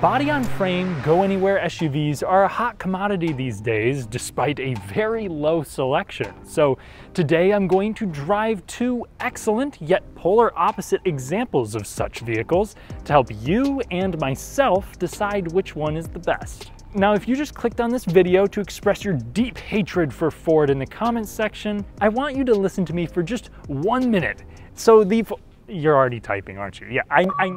Body-on-frame, go-anywhere SUVs are a hot commodity these days despite a very low selection. So today I'm going to drive two excellent yet polar opposite examples of such vehicles to help you and myself decide which one is the best. Now, if you just clicked on this video to express your deep hatred for Ford in the comments section, I want you to listen to me for just one minute. So the, you're already typing, aren't you? Yeah, I, I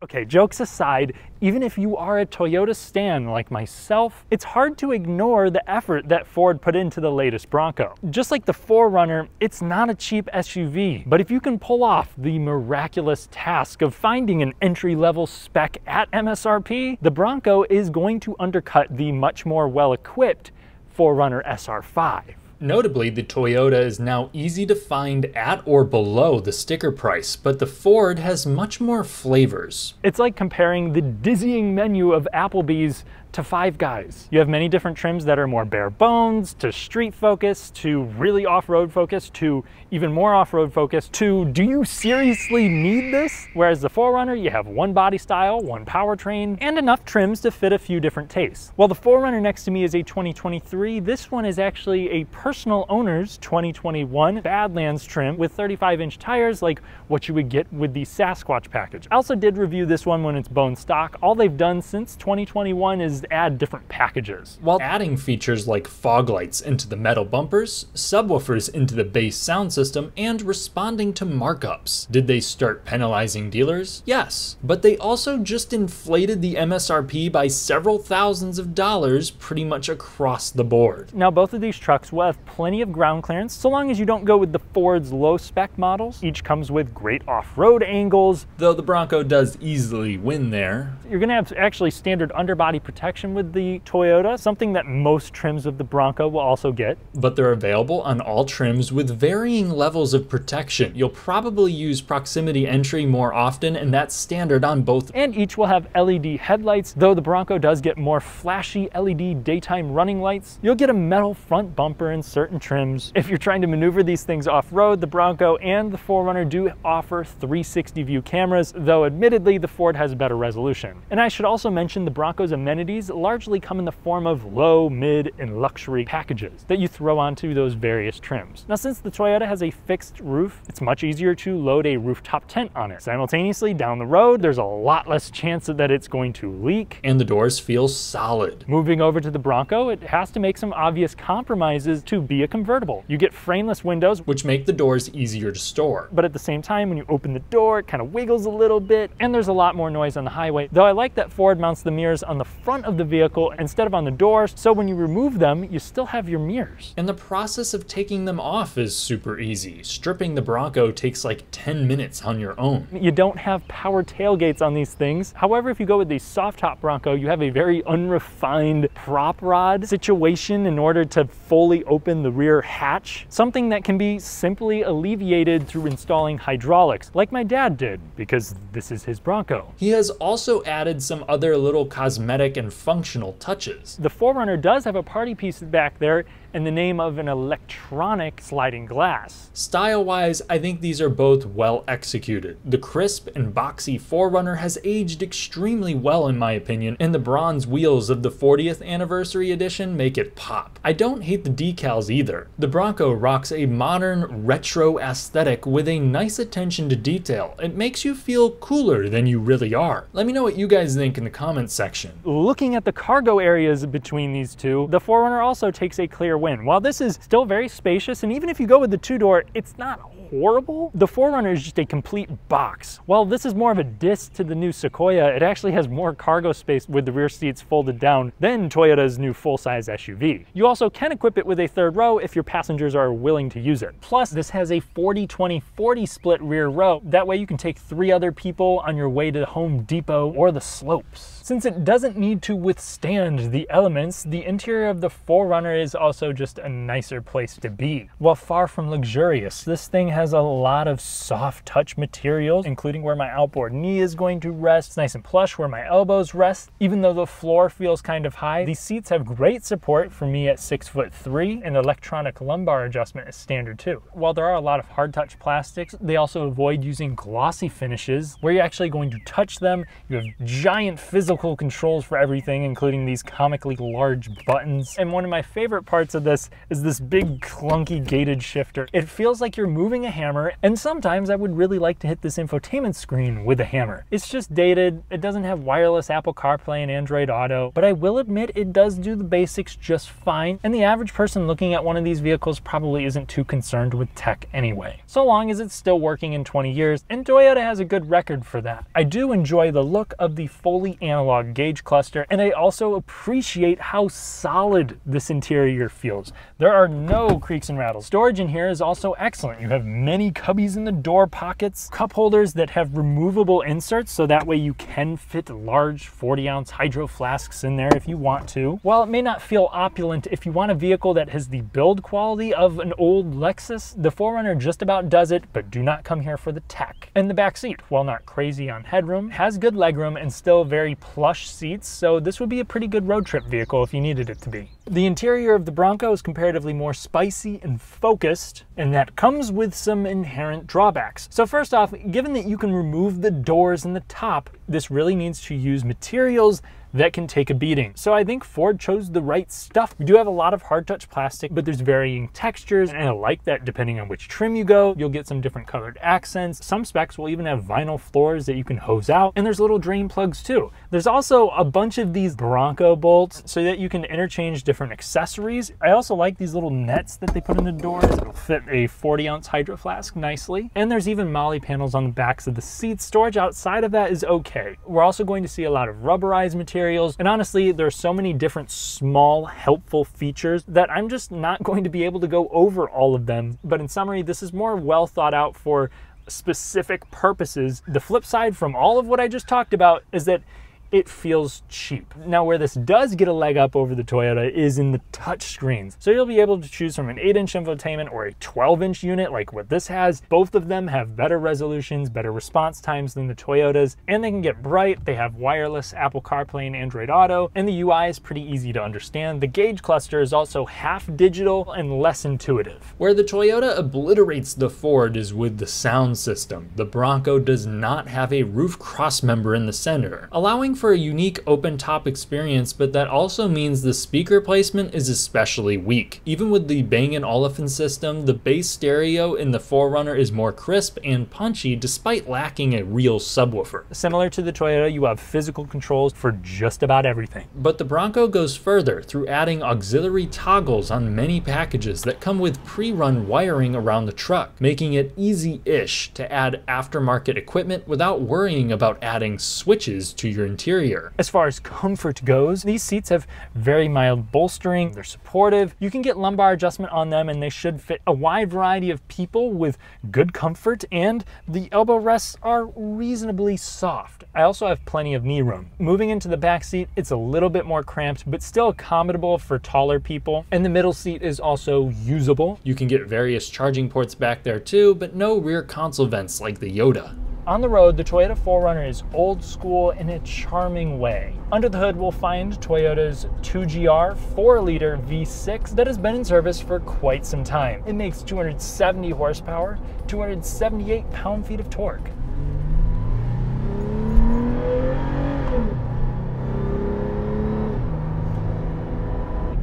Okay, jokes aside, even if you are a Toyota stan like myself, it's hard to ignore the effort that Ford put into the latest Bronco. Just like the 4Runner, it's not a cheap SUV, but if you can pull off the miraculous task of finding an entry-level spec at MSRP, the Bronco is going to undercut the much more well-equipped 4Runner SR5. Notably, the Toyota is now easy to find at or below the sticker price, but the Ford has much more flavors. It's like comparing the dizzying menu of Applebee's to Five Guys. You have many different trims that are more bare bones, to street focus, to really off-road focus, to even more off-road focus, to do you seriously need this? Whereas the 4Runner, you have one body style, one powertrain, and enough trims to fit a few different tastes. While the 4Runner next to me is a 2023, this one is actually a personal owner's 2021 Badlands trim with 35-inch tires like what you would get with the Sasquatch package. I also did review this one when it's bone stock. All they've done since 2021 is add different packages. While adding features like fog lights into the metal bumpers, subwoofers into the base sound system, and responding to markups. Did they start penalizing dealers? Yes, but they also just inflated the MSRP by several thousands of dollars pretty much across the board. Now both of these trucks will have plenty of ground clearance so long as you don't go with the Ford's low spec models. Each comes with great off-road angles. Though the Bronco does easily win there. You're gonna have actually standard underbody protection protection with the Toyota, something that most trims of the Bronco will also get. But they're available on all trims with varying levels of protection. You'll probably use proximity entry more often, and that's standard on both. And each will have LED headlights, though the Bronco does get more flashy LED daytime running lights. You'll get a metal front bumper in certain trims. If you're trying to maneuver these things off-road, the Bronco and the 4Runner do offer 360 view cameras, though admittedly the Ford has a better resolution. And I should also mention the Bronco's amenities largely come in the form of low, mid, and luxury packages that you throw onto those various trims. Now, since the Toyota has a fixed roof, it's much easier to load a rooftop tent on it. Simultaneously, down the road, there's a lot less chance that it's going to leak. And the doors feel solid. Moving over to the Bronco, it has to make some obvious compromises to be a convertible. You get frameless windows, which make the doors easier to store. But at the same time, when you open the door, it kind of wiggles a little bit, and there's a lot more noise on the highway. Though I like that Ford mounts the mirrors on the front of the vehicle instead of on the doors, so when you remove them, you still have your mirrors. And the process of taking them off is super easy. Stripping the Bronco takes like 10 minutes on your own. You don't have power tailgates on these things. However, if you go with the soft top Bronco, you have a very unrefined prop rod situation in order to fully open the rear hatch, something that can be simply alleviated through installing hydraulics, like my dad did, because this is his Bronco. He has also added some other little cosmetic and functional touches. The 4Runner does have a party piece back there in the name of an electronic sliding glass. Style-wise, I think these are both well executed. The crisp and boxy 4Runner has aged extremely well in my opinion, and the bronze wheels of the 40th anniversary edition make it pop. I don't hate the decals either. The Bronco rocks a modern, retro aesthetic with a nice attention to detail. It makes you feel cooler than you really are. Let me know what you guys think in the comments section. Looking at the cargo areas between these two, the 4Runner also takes a clear win. While this is still very spacious, and even if you go with the two-door, it's not horrible. The 4Runner is just a complete box. While this is more of a diss to the new Sequoia, it actually has more cargo space with the rear seats folded down than Toyota's new full-size SUV. You also can equip it with a third row if your passengers are willing to use it. Plus, this has a 40-20-40 split rear row. That way you can take three other people on your way to Home Depot or the slopes. Since it doesn't need to withstand the elements, the interior of the 4Runner is also just a nicer place to be. While far from luxurious, this thing has a lot of soft touch materials, including where my outboard knee is going to rest. It's nice and plush where my elbows rest. Even though the floor feels kind of high, these seats have great support for me at six foot three, and electronic lumbar adjustment is standard too. While there are a lot of hard touch plastics, they also avoid using glossy finishes where you're actually going to touch them. You have giant physical controls for everything, including these comically large buttons. And one of my favorite parts of this is this big clunky gated shifter. It feels like you're moving a hammer, and sometimes I would really like to hit this infotainment screen with a hammer. It's just dated, it doesn't have wireless Apple CarPlay and Android Auto, but I will admit it does do the basics just fine, and the average person looking at one of these vehicles probably isn't too concerned with tech anyway. So long as it's still working in 20 years, and Toyota has a good record for that. I do enjoy the look of the fully analog gauge cluster, and I also appreciate how solid this interior feels. There are no creaks and rattles. Storage in here is also excellent. You have many cubbies in the door pockets, cup holders that have removable inserts, so that way you can fit large 40 ounce hydro flasks in there if you want to. While it may not feel opulent, if you want a vehicle that has the build quality of an old Lexus, the 4Runner just about does it, but do not come here for the tech. And the back seat, while not crazy on headroom, has good legroom and still very plush seats, so this would be a pretty good road trip vehicle if you needed it to be. The interior of the Bronco is comparatively more spicy and focused, and that comes with some inherent drawbacks. So first off, given that you can remove the doors and the top, this really needs to use materials that can take a beating. So I think Ford chose the right stuff. We do have a lot of hard touch plastic, but there's varying textures, and I like that depending on which trim you go, you'll get some different colored accents. Some specs will even have vinyl floors that you can hose out, and there's little drain plugs too. There's also a bunch of these Bronco bolts so that you can interchange different accessories. I also like these little nets that they put in the doors. It'll fit a 40 ounce hydro flask nicely. And there's even MOLLE panels on the backs of the seats. Storage outside of that is okay. We're also going to see a lot of rubberized materials. And honestly, there's so many different small helpful features that I'm just not going to be able to go over all of them. But in summary, this is more well thought out for specific purposes. The flip side from all of what I just talked about is that it feels cheap. Now where this does get a leg up over the Toyota is in the touch screens. So you'll be able to choose from an 8 inch infotainment or a 12 inch unit like what this has. Both of them have better resolutions, better response times than the Toyotas, and they can get bright. They have wireless Apple CarPlay and Android Auto, and the UI is pretty easy to understand. The gauge cluster is also half digital and less intuitive. Where the Toyota obliterates the Ford is with the sound system. The Bronco does not have a roof crossmember in the center, allowing for a unique open top experience, but that also means the speaker placement is especially weak. Even with the Bang & Olufsen system, the base stereo in the 4Runner is more crisp and punchy despite lacking a real subwoofer. Similar to the Toyota, you have physical controls for just about everything. But the Bronco goes further through adding auxiliary toggles on many packages that come with pre-run wiring around the truck, making it easy-ish to add aftermarket equipment without worrying about adding switches to your interior interior. As far as comfort goes, these seats have very mild bolstering, they're supportive. You can get lumbar adjustment on them and they should fit a wide variety of people with good comfort and the elbow rests are reasonably soft. I also have plenty of knee room. Moving into the back seat, it's a little bit more cramped, but still accommodable for taller people. And the middle seat is also usable. You can get various charging ports back there too, but no rear console vents like the Yoda. On the road, the Toyota 4Runner is old school in a charming way. Under the hood, we'll find Toyota's 2GR 4-liter V6 that has been in service for quite some time. It makes 270 horsepower, 278 pound-feet of torque.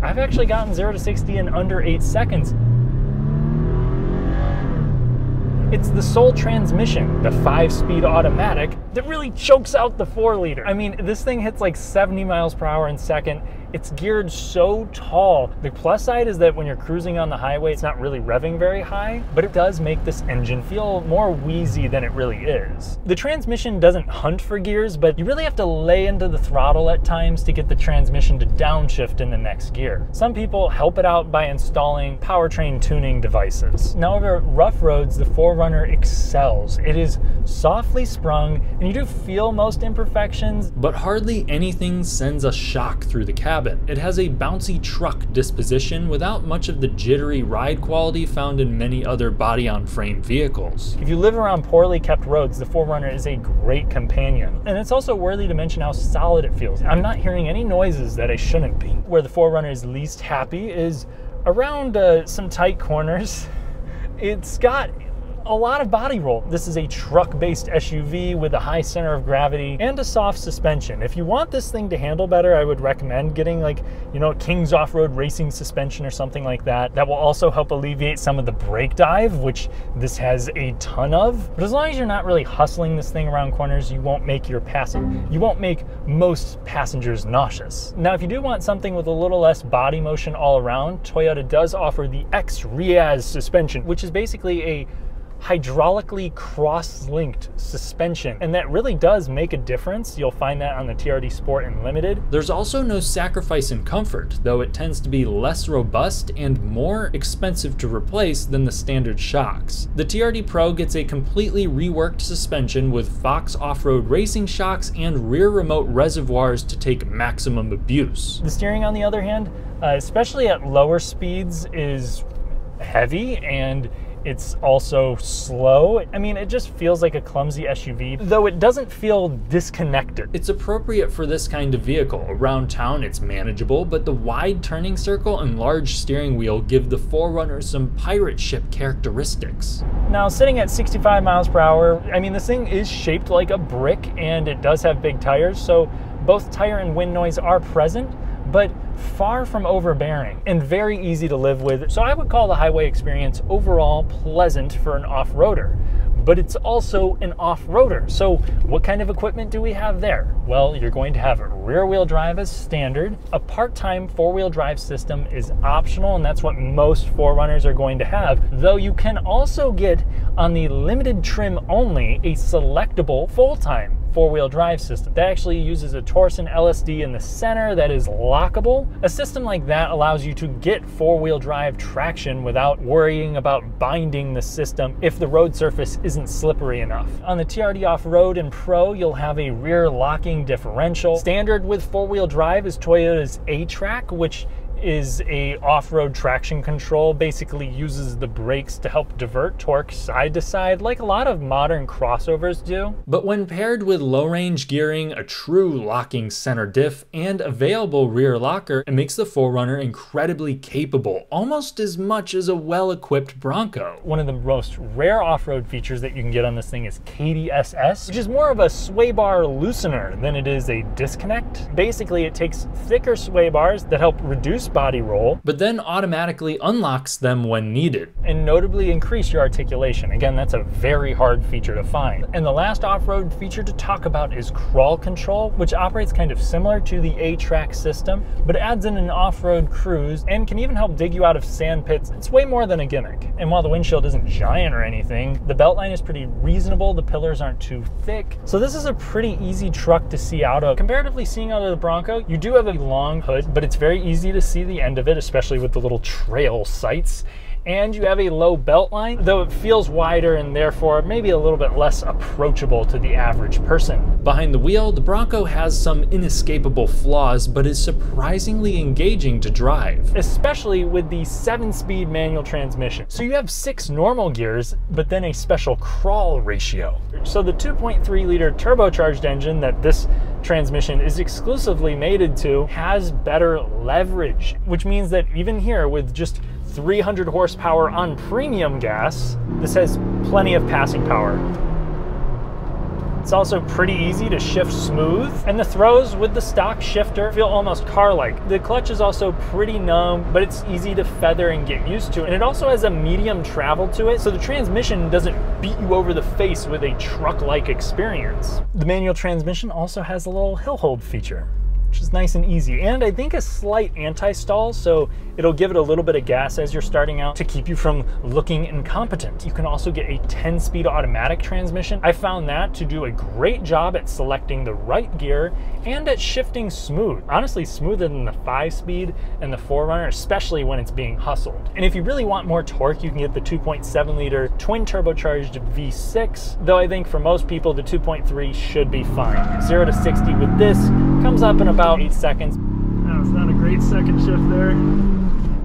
I've actually gotten 0 to 60 in under 8 seconds. It's the sole transmission, the five speed automatic, that really chokes out the four liter. I mean, this thing hits like 70 miles per hour in second it's geared so tall. The plus side is that when you're cruising on the highway, it's not really revving very high, but it does make this engine feel more wheezy than it really is. The transmission doesn't hunt for gears, but you really have to lay into the throttle at times to get the transmission to downshift in the next gear. Some people help it out by installing powertrain tuning devices. Now over rough roads, the 4Runner excels. It is softly sprung, and you do feel most imperfections, but hardly anything sends a shock through the cabin It has a bouncy truck disposition without much of the jittery ride quality found in many other body-on-frame vehicles. If you live around poorly kept roads, the 4Runner is a great companion. And it's also worthy to mention how solid it feels. I'm not hearing any noises that I shouldn't be. Where the 4Runner is least happy is around uh, some tight corners. It's got a lot of body roll. This is a truck-based SUV with a high center of gravity and a soft suspension. If you want this thing to handle better, I would recommend getting like, you know, King's off-road racing suspension or something like that. That will also help alleviate some of the brake dive, which this has a ton of. But as long as you're not really hustling this thing around corners, you won't make your passing, you won't make most passengers nauseous. Now, if you do want something with a little less body motion all around, Toyota does offer the X-REAS suspension, which is basically a hydraulically cross-linked suspension and that really does make a difference. You'll find that on the TRD Sport and Limited. There's also no sacrifice in comfort though it tends to be less robust and more expensive to replace than the standard shocks. The TRD Pro gets a completely reworked suspension with Fox off-road racing shocks and rear remote reservoirs to take maximum abuse. The steering on the other hand uh, especially at lower speeds is heavy and it's also slow. I mean, it just feels like a clumsy SUV, though it doesn't feel disconnected. It's appropriate for this kind of vehicle. Around town, it's manageable, but the wide turning circle and large steering wheel give the 4Runner some pirate ship characteristics. Now, sitting at 65 miles per hour, I mean, this thing is shaped like a brick and it does have big tires, so both tire and wind noise are present, but far from overbearing and very easy to live with. So I would call the highway experience overall pleasant for an off-roader but it's also an off-roader. So what kind of equipment do we have there? Well, you're going to have rear-wheel drive as standard. A part-time four-wheel drive system is optional, and that's what most 4Runners are going to have, though you can also get on the limited trim only a selectable full-time four-wheel drive system. That actually uses a Torsen LSD in the center that is lockable. A system like that allows you to get four-wheel drive traction without worrying about binding the system if the road surface isn't slippery enough. On the TRD Off-Road and Pro, you'll have a rear locking differential. Standard with four-wheel drive is Toyota's A-TRAC, which is a off-road traction control, basically uses the brakes to help divert torque side to side like a lot of modern crossovers do. But when paired with low range gearing, a true locking center diff, and available rear locker, it makes the 4Runner incredibly capable, almost as much as a well-equipped Bronco. One of the most rare off-road features that you can get on this thing is KDSS, which is more of a sway bar loosener than it is a disconnect. Basically, it takes thicker sway bars that help reduce body roll, but then automatically unlocks them when needed. And notably increase your articulation. Again, that's a very hard feature to find. And the last off-road feature to talk about is crawl control, which operates kind of similar to the A-TRAC system, but adds in an off-road cruise and can even help dig you out of sand pits. It's way more than a gimmick. And while the windshield isn't giant or anything, the beltline is pretty reasonable, the pillars aren't too thick. So this is a pretty easy truck to see out of. Comparatively seeing out of the Bronco, you do have a long hood, but it's very easy to see see the end of it, especially with the little trail sights and you have a low belt line, though it feels wider and therefore maybe a little bit less approachable to the average person. Behind the wheel, the Bronco has some inescapable flaws, but is surprisingly engaging to drive. Especially with the 7-speed manual transmission. So you have six normal gears, but then a special crawl ratio. So the 2.3 liter turbocharged engine that this transmission is exclusively mated to has better leverage, which means that even here with just 300 horsepower on premium gas, this has plenty of passing power. It's also pretty easy to shift smooth, and the throws with the stock shifter feel almost car-like. The clutch is also pretty numb, but it's easy to feather and get used to, and it also has a medium travel to it, so the transmission doesn't beat you over the face with a truck-like experience. The manual transmission also has a little hill hold feature which is nice and easy. And I think a slight anti-stall, so it'll give it a little bit of gas as you're starting out to keep you from looking incompetent. You can also get a 10-speed automatic transmission. I found that to do a great job at selecting the right gear and at shifting smooth. Honestly, smoother than the 5-speed and the 4Runner, especially when it's being hustled. And if you really want more torque, you can get the 2.7 liter twin turbocharged V6, though I think for most people, the 2.3 should be fine. 0 to 60 with this comes up in about eight seconds. No, it's not a great Great second shift there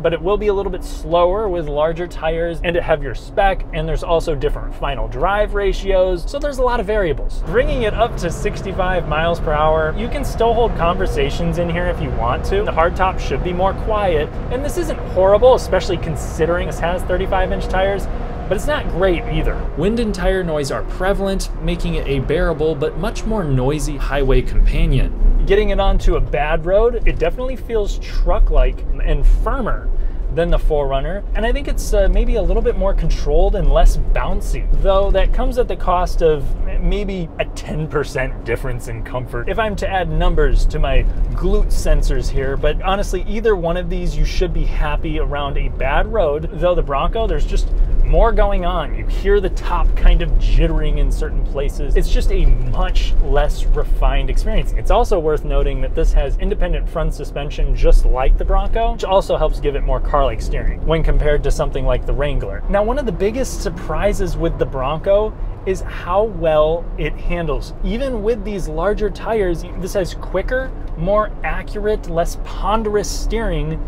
but it will be a little bit slower with larger tires and a heavier spec, and there's also different final drive ratios, so there's a lot of variables. Bringing it up to 65 miles per hour, you can still hold conversations in here if you want to. The hardtop should be more quiet, and this isn't horrible, especially considering this has 35 inch tires, but it's not great either. Wind and tire noise are prevalent, making it a bearable but much more noisy highway companion. Getting it onto a bad road, it definitely feels truck-like and firmer than the 4Runner, and I think it's uh, maybe a little bit more controlled and less bouncy, though that comes at the cost of maybe a 10% difference in comfort. If I'm to add numbers to my glute sensors here, but honestly, either one of these you should be happy around a bad road, though the Bronco, there's just more going on. You hear the top kind of jittering in certain places. It's just a much less refined experience. It's also worth noting that this has independent front suspension just like the Bronco, which also helps give it more car-like steering when compared to something like the Wrangler. Now, one of the biggest surprises with the Bronco is how well it handles. Even with these larger tires, this has quicker, more accurate, less ponderous steering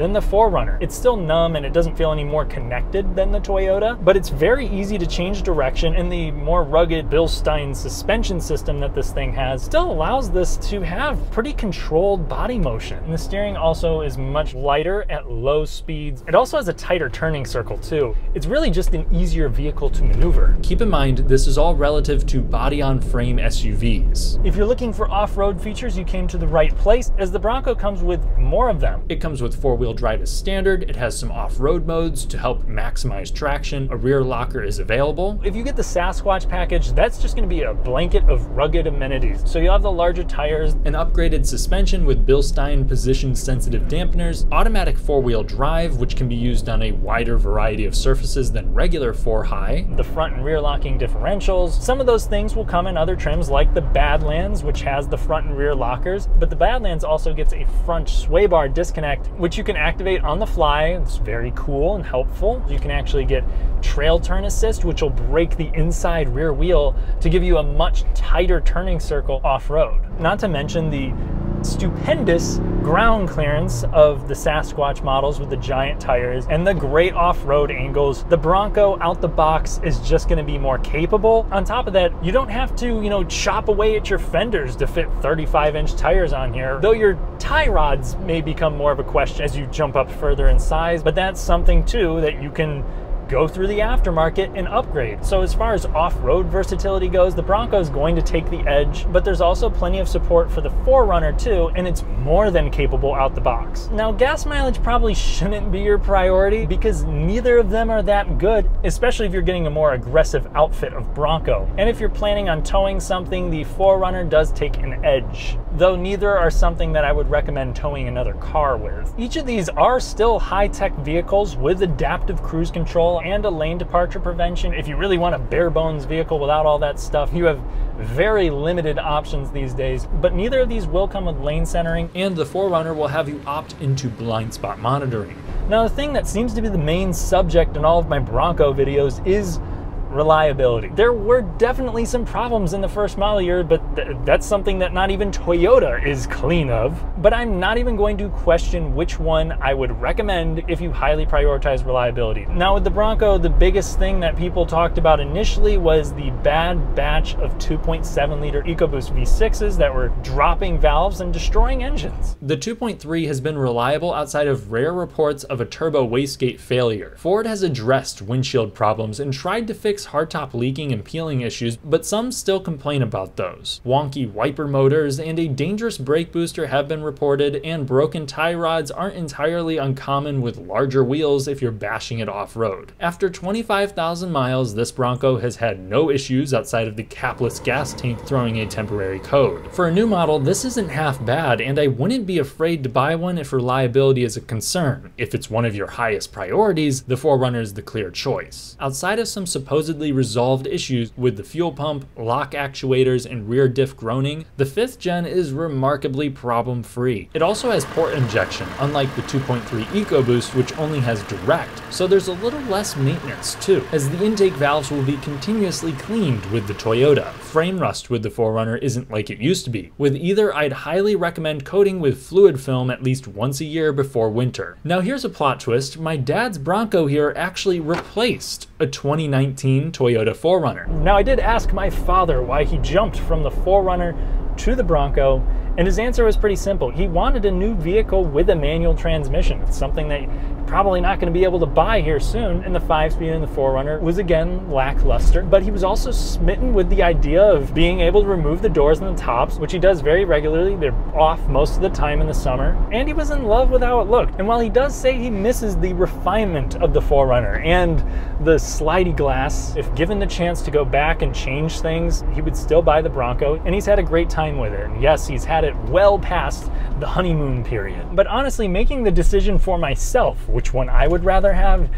than the 4Runner. It's still numb and it doesn't feel any more connected than the Toyota, but it's very easy to change direction and the more rugged Bilstein suspension system that this thing has still allows this to have pretty controlled body motion. And the steering also is much lighter at low speeds. It also has a tighter turning circle too. It's really just an easier vehicle to maneuver. Keep in mind, this is all relative to body-on-frame SUVs. If you're looking for off-road features, you came to the right place as the Bronco comes with more of them. It comes with four-wheel wheel drive is standard. It has some off-road modes to help maximize traction. A rear locker is available. If you get the Sasquatch package, that's just gonna be a blanket of rugged amenities. So you'll have the larger tires. An upgraded suspension with Bilstein position sensitive dampeners, automatic four-wheel drive, which can be used on a wider variety of surfaces than regular 4-high, The front and rear locking differentials. Some of those things will come in other trims like the Badlands, which has the front and rear lockers, but the Badlands also gets a front sway bar disconnect, which you can activate on the fly. It's very cool and helpful. You can actually get trail turn assist, which will brake the inside rear wheel to give you a much tighter turning circle off-road. Not to mention the stupendous ground clearance of the Sasquatch models with the giant tires and the great off-road angles. The Bronco out the box is just gonna be more capable. On top of that, you don't have to, you know, chop away at your fenders to fit 35 inch tires on here, though your tie rods may become more of a question as you jump up further in size, but that's something too that you can go through the aftermarket and upgrade. So as far as off-road versatility goes, the Bronco is going to take the edge, but there's also plenty of support for the 4Runner too, and it's more than capable out the box. Now gas mileage probably shouldn't be your priority because neither of them are that good, especially if you're getting a more aggressive outfit of Bronco. And if you're planning on towing something, the 4Runner does take an edge, though neither are something that I would recommend towing another car with. Each of these are still high-tech vehicles with adaptive cruise control and a lane departure prevention. If you really want a bare bones vehicle without all that stuff, you have very limited options these days, but neither of these will come with lane centering. And the 4Runner will have you opt into blind spot monitoring. Now, the thing that seems to be the main subject in all of my Bronco videos is reliability. There were definitely some problems in the first model year, but th that's something that not even Toyota is clean of. But I'm not even going to question which one I would recommend if you highly prioritize reliability. Now with the Bronco, the biggest thing that people talked about initially was the bad batch of 2.7 liter EcoBoost V6s that were dropping valves and destroying engines. The 2.3 has been reliable outside of rare reports of a turbo wastegate failure. Ford has addressed windshield problems and tried to fix hardtop leaking and peeling issues, but some still complain about those. Wonky wiper motors and a dangerous brake booster have been reported, and broken tie rods aren't entirely uncommon with larger wheels if you're bashing it off-road. After 25,000 miles, this Bronco has had no issues outside of the capless gas tank throwing a temporary code. For a new model, this isn't half bad, and I wouldn't be afraid to buy one if reliability is a concern. If it's one of your highest priorities, the 4Runner is the clear choice. Outside of some supposed supposedly resolved issues with the fuel pump, lock actuators, and rear diff groaning, the 5th gen is remarkably problem free. It also has port injection, unlike the 2.3 EcoBoost which only has direct, so there's a little less maintenance too, as the intake valves will be continuously cleaned with the Toyota. Frame rust with the 4Runner isn't like it used to be. With either, I'd highly recommend coating with fluid film at least once a year before winter. Now here's a plot twist, my dad's Bronco here actually replaced a 2019 Toyota 4Runner. Now I did ask my father why he jumped from the 4Runner to the Bronco, and his answer was pretty simple. He wanted a new vehicle with a manual transmission. It's something that you're probably not going to be able to buy here soon. And the 5 speed in the 4Runner was again lackluster, but he was also smitten with the idea of being able to remove the doors and the tops, which he does very regularly. They're off most of the time in the summer. And he was in love with how it looked. And while he does say he misses the refinement of the 4Runner and the slidey glass, if given the chance to go back and change things, he would still buy the Bronco. And he's had a great time with it. And yes, he's had it well past the honeymoon period. But honestly, making the decision for myself, which one I would rather have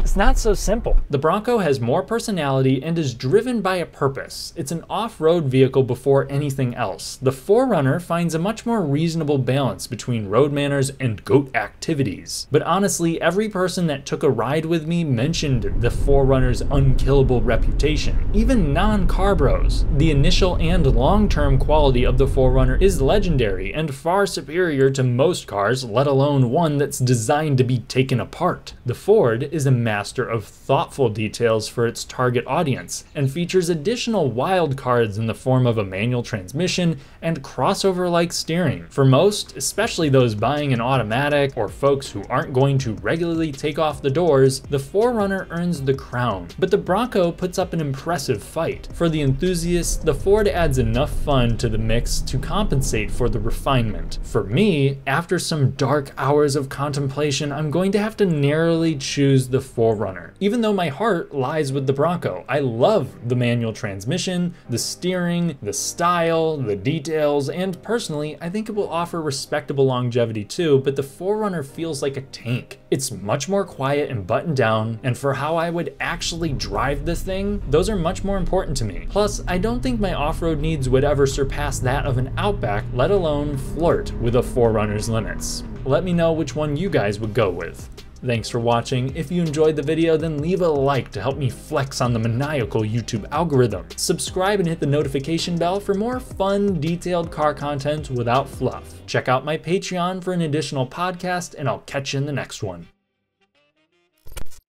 it's not so simple. The Bronco has more personality and is driven by a purpose. It's an off-road vehicle before anything else. The 4Runner finds a much more reasonable balance between road manners and goat activities. But honestly, every person that took a ride with me mentioned the 4Runner's unkillable reputation, even non-car bros. The initial and long-term quality of the 4Runner is legendary and far superior to most cars, let alone one that's designed to be taken apart. The Ford is a master of thoughtful details for its target audience, and features additional wild cards in the form of a manual transmission and crossover like steering. For most, especially those buying an automatic or folks who aren't going to regularly take off the doors, the 4Runner earns the crown, but the Bronco puts up an impressive fight. For the enthusiasts, the Ford adds enough fun to the mix to compensate for the refinement. For me, after some dark hours of contemplation, I'm going to have to narrowly choose the 4Runner. Even though my heart lies with the Bronco, I love the manual transmission, the steering, the style, the details, and personally, I think it will offer respectable longevity too, but the 4Runner feels like a tank. It's much more quiet and buttoned down, and for how I would actually drive this thing, those are much more important to me. Plus, I don't think my off-road needs would ever surpass that of an Outback, let alone flirt with a 4Runner's limits. Let me know which one you guys would go with. Thanks for watching. If you enjoyed the video, then leave a like to help me flex on the maniacal YouTube algorithm. Subscribe and hit the notification bell for more fun, detailed car content without fluff. Check out my Patreon for an additional podcast, and I'll catch you in the next one.